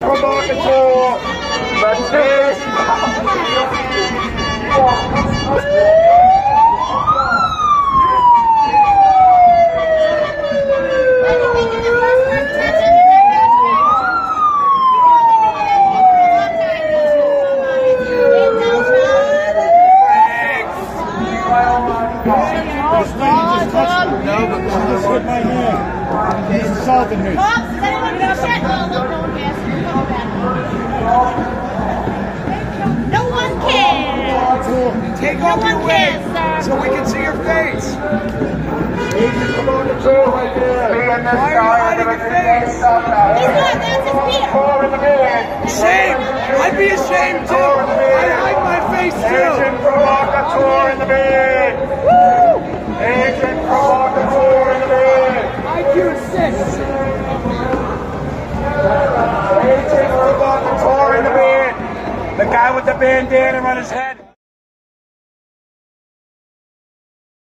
Provocateur, Matisse. No, but she just hit my hand. He's assaulting me. Pops, does anyone give a shit? Oh, Take No off your wig so we can see your face. Agent Provocateur right there. Be in the Why are you hiding your face? He's not, that's his fear. Four in the bed. Shame. I'd be ashamed too. I hide my face too. Agent. Provocateur in the bed. Agent Provocateur in the bed. IQ is six. Agent Provocateur in the bed. The guy with the bandana on his head.